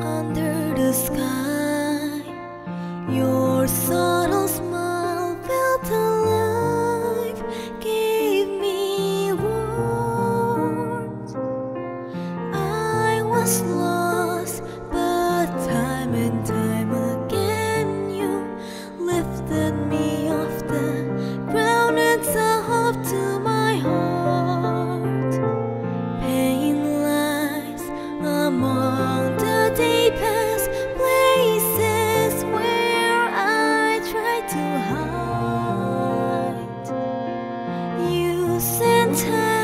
under the sky. Your song close in time